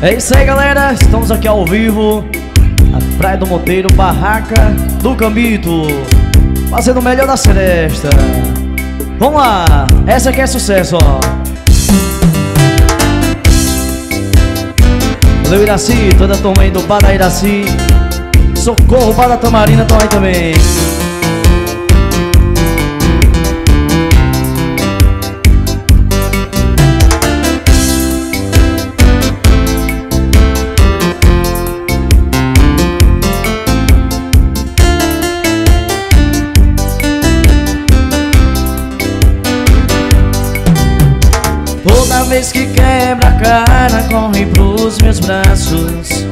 É isso aí, galera. Estamos aqui ao vivo na Praia do Monteiro, Barraca do Cambito, fazendo o melhor da seresta. Vamos lá, essa aqui é sucesso, ó. Valeu, Iraci, toda a turma aí do Bada Iraci. Socorro, Bada Tamarina, estão aí também. Vez que quebra a cara, corre pros meus braços.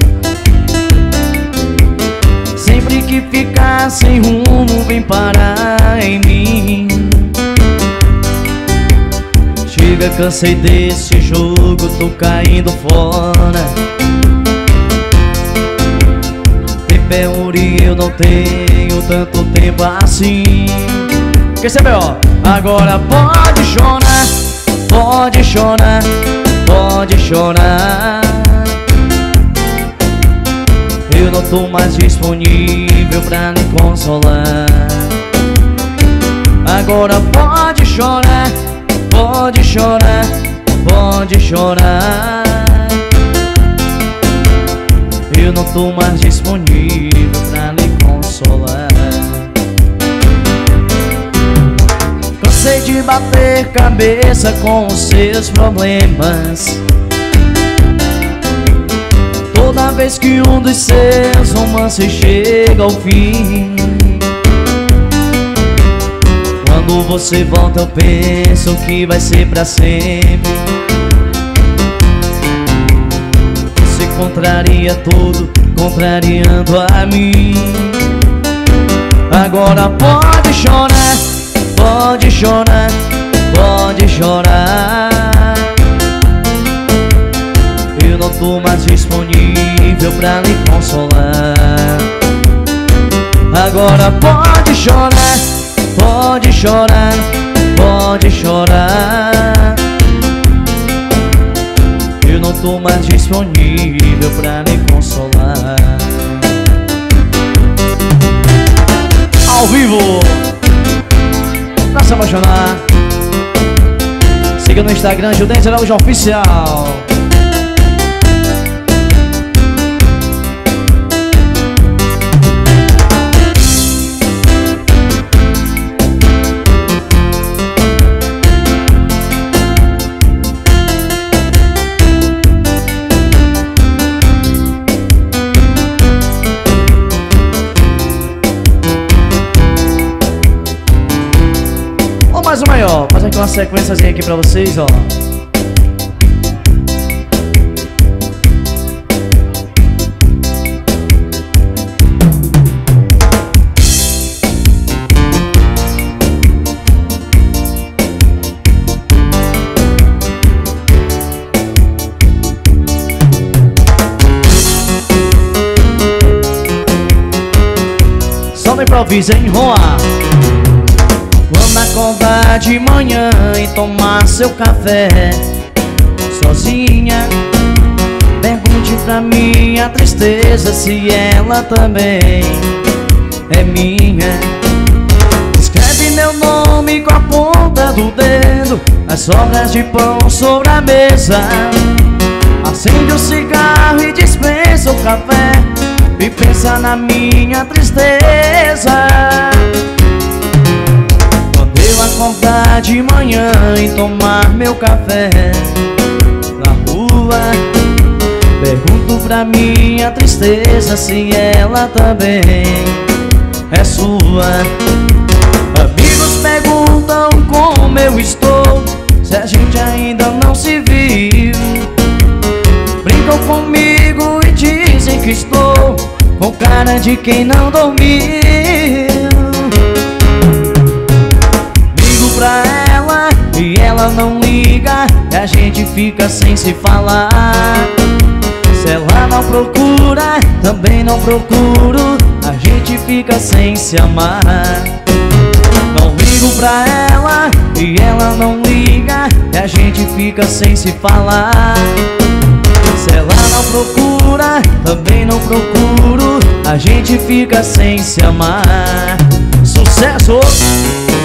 Sempre que ficar sem rumo, vem parar em mim. Chega, cansei desse jogo, tô caindo fora. Tempo é eu não tenho tanto tempo assim. Quer saber, ó? Agora pode chorar. Pode chorar, pode chorar. Eu não tô mais disponível pra lhe consolar. Agora pode chorar, pode chorar, pode chorar. Eu não tô mais disponível de bater cabeça com os seus problemas. Toda vez que um dos seus romances chega ao fim Quando você volta eu penso que vai ser pra sempre. Você contraria tudo, contrariando a mim. Agora pode chorar Pode chorar, pode chorar. Eu não tô mais disponível pra lhe consolar. Agora pode chorar, pode chorar, pode chorar. Eu não tô mais disponível pra lhe consolar. Ao vivo! Apaixonar Siga no Instagram Judense Araújo Oficial mais aí, ó. Fazer aqui uma sequênciazinha aqui pra vocês, ó. Só no improviso, hein? Quando acordar de manhã e tomar seu café Sozinha. Pergunte pra mim a tristeza se ela também é minha. Escreve meu nome com a ponta do dedo As sobras de pão sobre a mesa. Acende o cigarro e dispensa o café E pensa na minha tristeza acordar de manhã e tomar meu café na rua. Pergunto pra minha tristeza se ela também é sua. Amigos perguntam como eu estou Se a gente ainda não se viu. Brincam comigo e dizem que estou Com cara de quem não dormiu pra ela e ela não liga E a gente fica sem se falar. Se ela não procura, também não procuro A gente fica sem se amar. Não ligo pra ela e ela não liga E a gente fica sem se falar. Se ela não procura, também não procuro A gente fica sem se amar. Sucesso!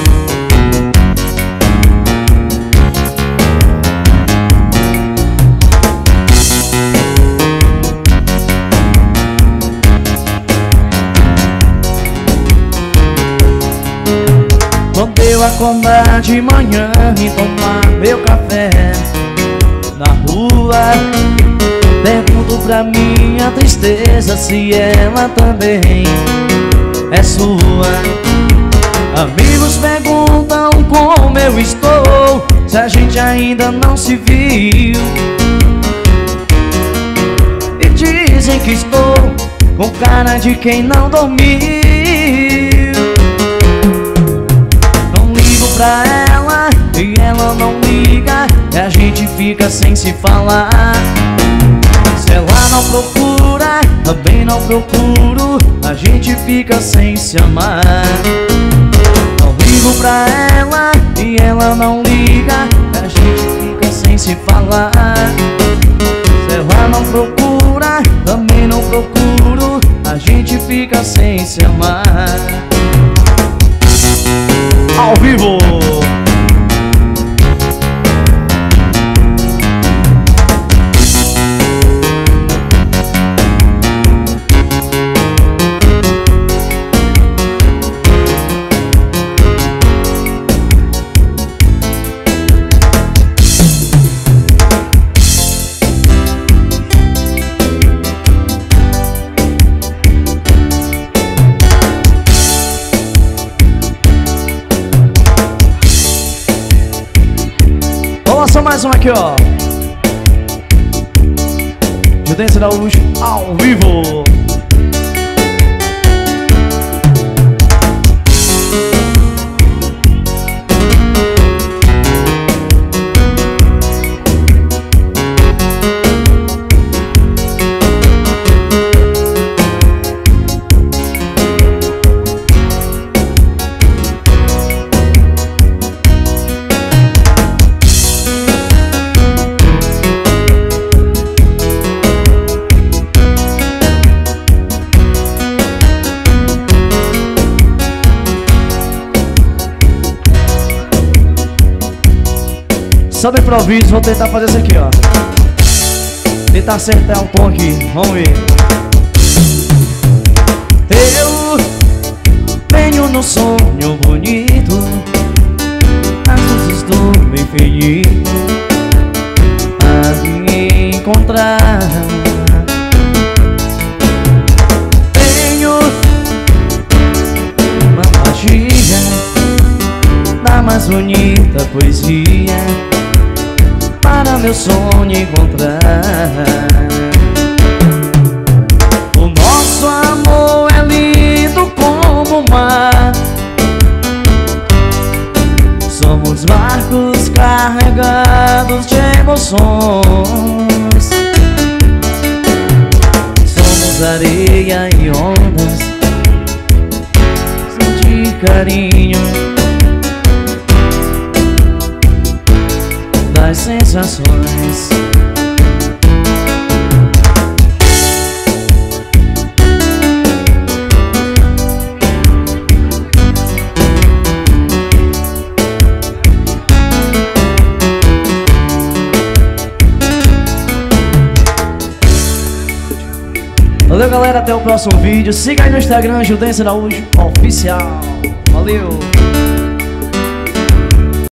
Acordar de manhã e tomar meu café na rua. Pergunto pra minha tristeza se ela também é sua. Amigos perguntam como eu estou Se a gente ainda não se viu. E dizem que estou com cara de quem não dormiu pra ela e ela não liga E a gente fica sem se falar. Se ela não procura, também não procuro A gente fica sem se amar. Não ligo pra ela e ela não liga A gente fica sem se falar. Se ela não procura, também não procuro A gente fica sem se amar. Ao vivo. Mais uma aqui, ó. Judência da Luz ao vivo. Só do improviso, vou tentar fazer isso aqui, ó. Tentar acertar um tom aqui, vamos ver. Eu venho num sonho bonito Às vezes estou bem feliz A me encontrar. Tenho uma magia Da mais bonita poesia meu sonho encontrar. O nosso amor é lindo como o mar. Somos barcos carregados de emoções. Somos areia e ondas de carinho sensações Valeu galera, até o próximo vídeo. Siga aí no Instagram, Judência Araújo Oficial. Valeu!